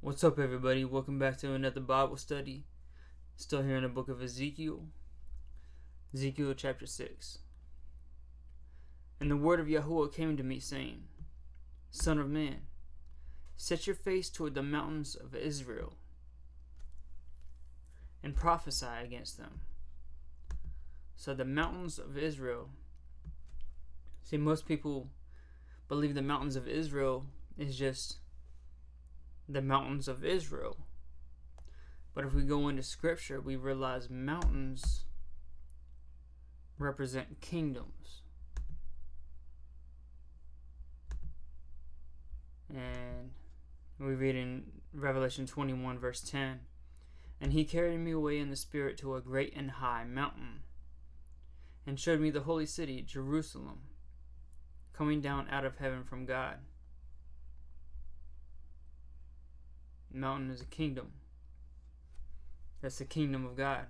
What's up, everybody? Welcome back to another Bible study. Still here in the book of Ezekiel, Ezekiel chapter 6. And the word of Yahuwah came to me, saying, Son of man, set your face toward the mountains of Israel and prophesy against them. So, the mountains of Israel. See, most people believe the mountains of Israel is just the mountains of Israel. But if we go into scripture, we realize mountains represent kingdoms. And we read in Revelation 21, verse 10 And he carried me away in the Spirit to a great and high mountain, and showed me the holy city, Jerusalem, coming down out of heaven from God mountain is a kingdom. That's the kingdom of God.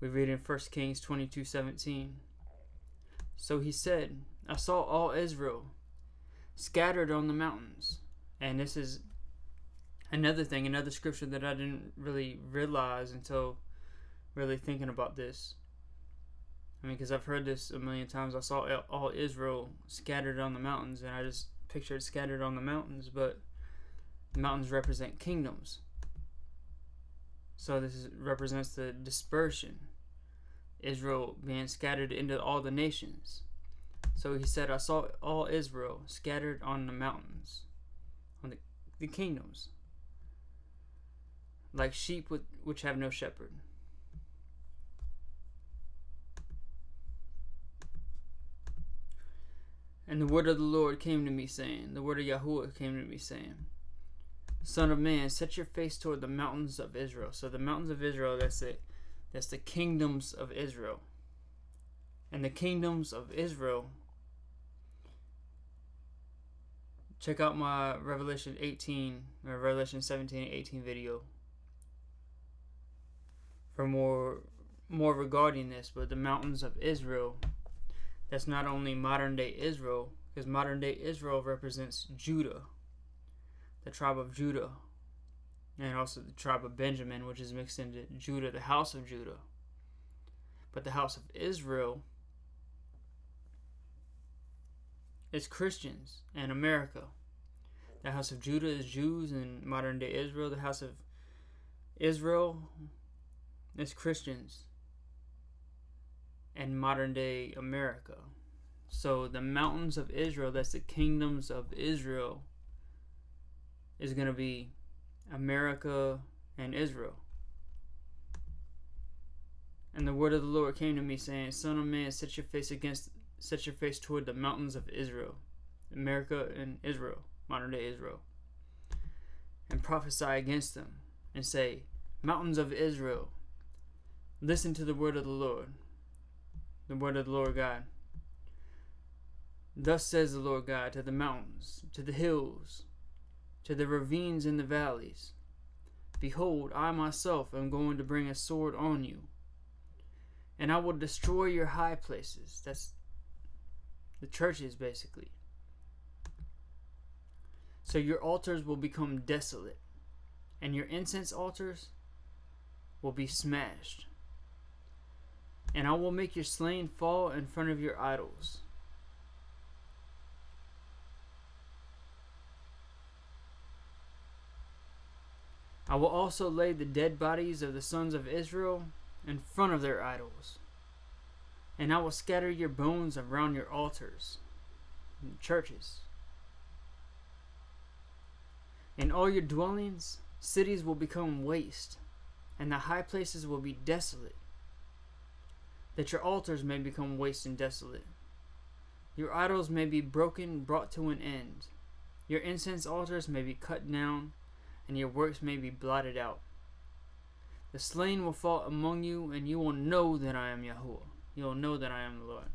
We read in 1 Kings 22 17. So he said, I saw all Israel scattered on the mountains. And this is another thing, another scripture that I didn't really realize until really thinking about this. I mean, because I've heard this a million times. I saw all Israel scattered on the mountains, and I just pictured scattered on the mountains, but mountains represent kingdoms. So this is, represents the dispersion, Israel being scattered into all the nations. So he said, I saw all Israel scattered on the mountains, on the, the kingdoms, like sheep with, which have no shepherd. And the word of the Lord came to me, saying, The word of Yahuwah came to me, saying, Son of man, set your face toward the mountains of Israel. So the mountains of Israel, that's it. That's the kingdoms of Israel. And the kingdoms of Israel. Check out my Revelation 18 or Revelation 17 and 18 video for more more regarding this, but the mountains of Israel. That's not only modern day Israel, because modern day Israel represents Judah the tribe of Judah, and also the tribe of Benjamin, which is mixed into Judah, the house of Judah. But the house of Israel is Christians and America. The house of Judah is Jews and modern day Israel. The house of Israel is Christians and modern day America. So the mountains of Israel, that's the kingdoms of Israel is going to be America and Israel. And the word of the Lord came to me, saying, Son of man, set your face against, set your face toward the mountains of Israel, America and Israel, modern day Israel, and prophesy against them, and say, Mountains of Israel, listen to the word of the Lord, the word of the Lord God. Thus says the Lord God to the mountains, to the hills, to the ravines and the valleys. Behold, I myself am going to bring a sword on you, and I will destroy your high places. That's the churches, basically. So your altars will become desolate, and your incense altars will be smashed. And I will make your slain fall in front of your idols I will also lay the dead bodies of the sons of Israel in front of their idols, and I will scatter your bones around your altars, and churches. And all your dwellings, cities will become waste, and the high places will be desolate, that your altars may become waste and desolate. Your idols may be broken, brought to an end. Your incense altars may be cut down and your works may be blotted out. The slain will fall among you, and you will know that I am Yahuwah. You will know that I am the Lord.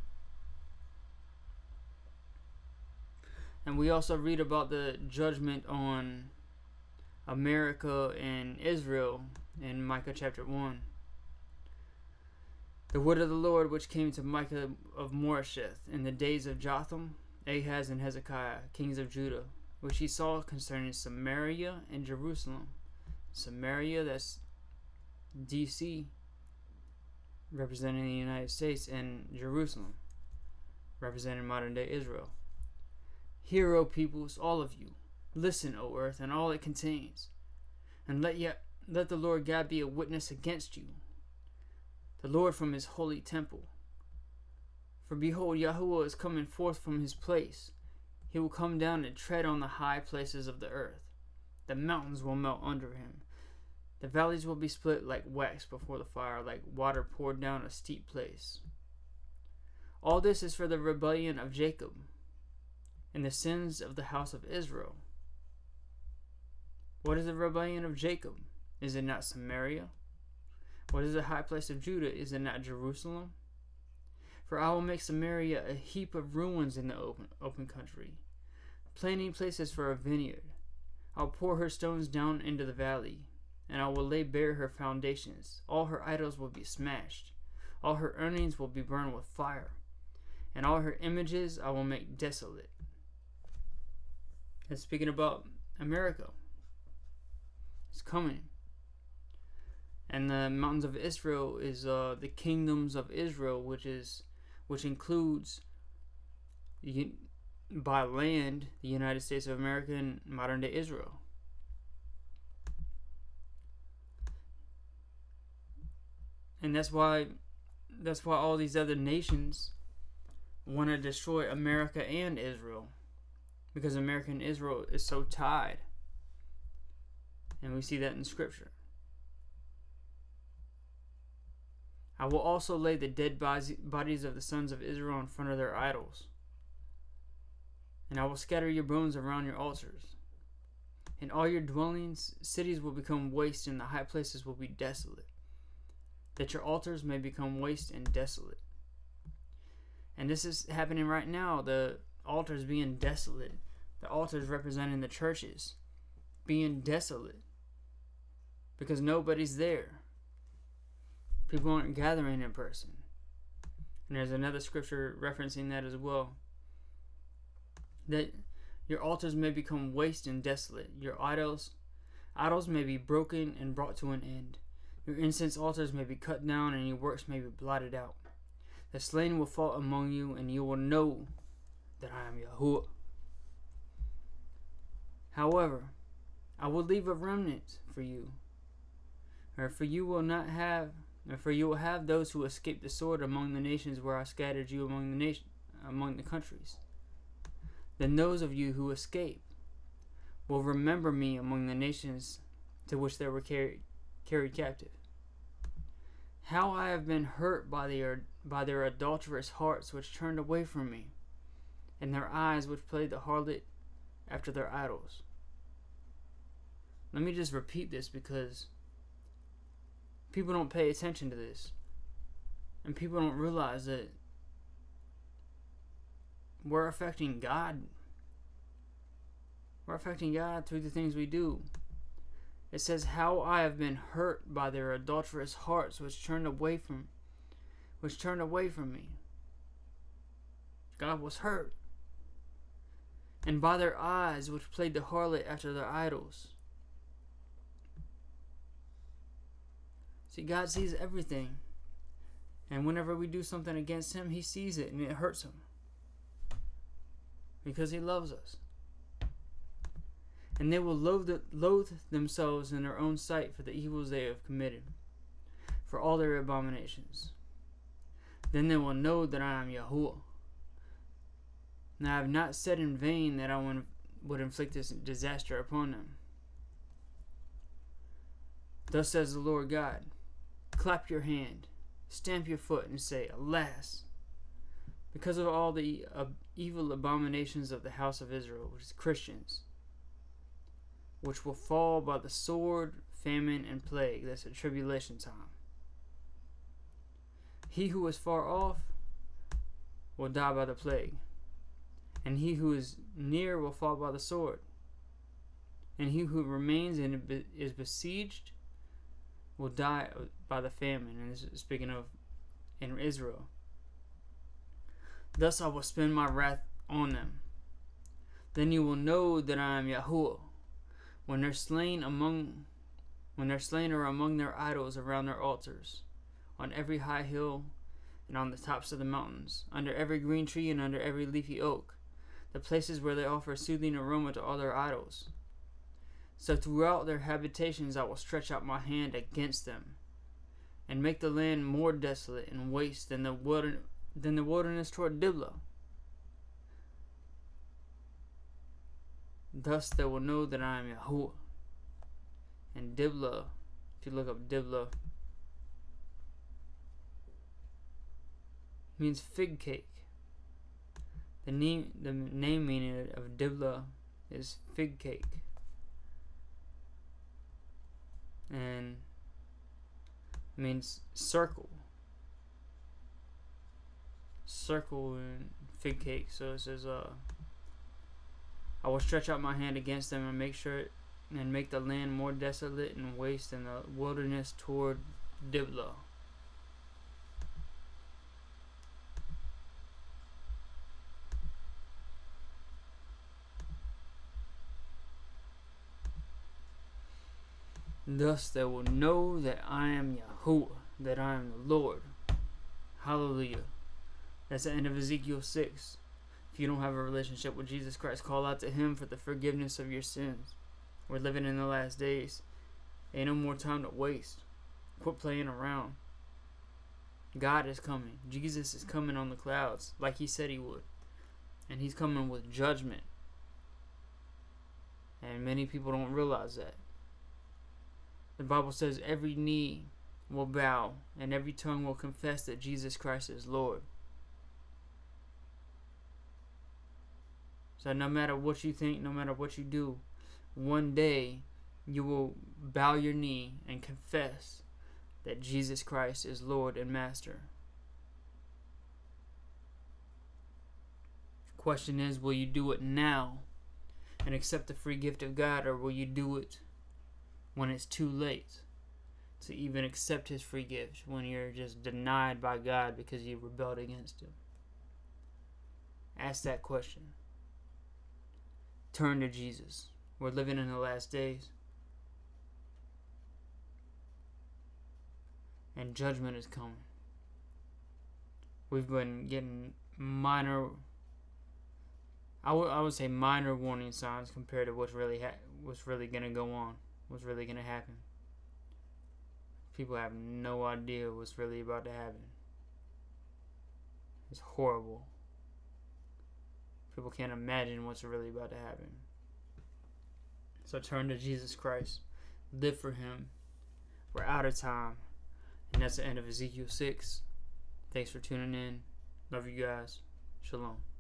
And we also read about the judgment on America and Israel in Micah chapter 1. The word of the Lord which came to Micah of Moresheth in the days of Jotham, Ahaz, and Hezekiah, kings of Judah, which he saw concerning Samaria and Jerusalem. Samaria, that's DC, representing the United States, and Jerusalem, representing modern day Israel. Hear, O peoples, all of you. Listen, O earth, and all it contains. And let yet let the Lord God be a witness against you. The Lord from his holy temple. For behold, Yahuwah is coming forth from his place. He will come down and tread on the high places of the earth. The mountains will melt under him. The valleys will be split like wax before the fire, like water poured down a steep place. All this is for the rebellion of Jacob and the sins of the house of Israel. What is the rebellion of Jacob? Is it not Samaria? What is the high place of Judah? Is it not Jerusalem? For I will make Samaria a heap of ruins in the open, open country, planting places for a vineyard. I'll pour her stones down into the valley, and I will lay bare her foundations. All her idols will be smashed, all her earnings will be burned with fire, and all her images I will make desolate. And speaking about America, it's coming. And the mountains of Israel is uh, the kingdoms of Israel, which is which includes by land the United States of America and modern day Israel. And that's why that's why all these other nations want to destroy America and Israel because America and Israel is so tied. And we see that in scripture. I will also lay the dead bodies of the sons of Israel in front of their idols. And I will scatter your bones around your altars. And all your dwellings, cities will become waste, and the high places will be desolate. That your altars may become waste and desolate. And this is happening right now. The altars being desolate. The altars representing the churches being desolate. Because nobody's there people aren't gathering in person. And there's another scripture referencing that as well. That your altars may become waste and desolate. Your idols idols may be broken and brought to an end. Your incense altars may be cut down and your works may be blotted out. The slain will fall among you, and you will know that I am Yahuwah. However, I will leave a remnant for you, or for you will not have for you will have those who escape the sword among the nations where I scattered you among the nation, among the countries. Then those of you who escape will remember me among the nations to which they were carried, carried captive. How I have been hurt by their by their adulterous hearts which turned away from me, and their eyes which played the harlot after their idols. Let me just repeat this because people don't pay attention to this. And people don't realize that we're affecting God. We're affecting God through the things we do. It says, How I have been hurt by their adulterous hearts which turned away from which turned away from me. God was hurt. And by their eyes which played the harlot after their idols. See, God sees everything. And whenever we do something against Him, He sees it and it hurts Him. Because He loves us. And they will loathe, loathe themselves in their own sight for the evils they have committed, for all their abominations. Then they will know that I am Yahuwah. Now I have not said in vain that I would inflict this disaster upon them. Thus says the Lord God clap your hand, stamp your foot, and say, Alas! Because of all the uh, evil abominations of the house of Israel, which is Christians, which will fall by the sword, famine, and plague. That's a tribulation time. He who is far off will die by the plague, and he who is near will fall by the sword, and he who remains and is besieged will die by the famine. And speaking of in Israel. Thus I will spend my wrath on them. Then you will know that I am Yahuwah. When they're slain among when they're slain are among their idols around their altars, on every high hill and on the tops of the mountains, under every green tree and under every leafy oak, the places where they offer soothing aroma to all their idols. So throughout their habitations I will stretch out my hand against them, and make the land more desolate and waste than the wilder, than the wilderness toward Diblah. Thus they will know that I am Yahuwah. And Diblah, if you look up Diblah, means fig cake. The name, the name meaning of Diblah is fig cake. And means circle. Circle and fig cake. So it says, uh, I will stretch out my hand against them and make sure and make the land more desolate and waste than the wilderness toward Diblah. Thus they will know that I am Yahuwah, that I am the Lord. Hallelujah. That's the end of Ezekiel 6. If you don't have a relationship with Jesus Christ, call out to Him for the forgiveness of your sins. We're living in the last days. Ain't no more time to waste. Quit playing around. God is coming. Jesus is coming on the clouds like He said He would. And He's coming with judgment. And many people don't realize that. The Bible says every knee will bow and every tongue will confess that Jesus Christ is Lord. So no matter what you think, no matter what you do, one day you will bow your knee and confess that Jesus Christ is Lord and Master. The question is, will you do it now and accept the free gift of God, or will you do it when it's too late to even accept his free gift when you're just denied by God because you rebelled against him? Ask that question. Turn to Jesus. We're living in the last days. And judgment is coming. We've been getting minor I would I would say minor warning signs compared to what's really ha- what's really going to go on what's really going to happen. People have no idea what's really about to happen. It's horrible. People can't imagine what's really about to happen. So turn to Jesus Christ. Live for Him. We're out of time. And that's the end of Ezekiel 6. Thanks for tuning in. Love you guys. Shalom.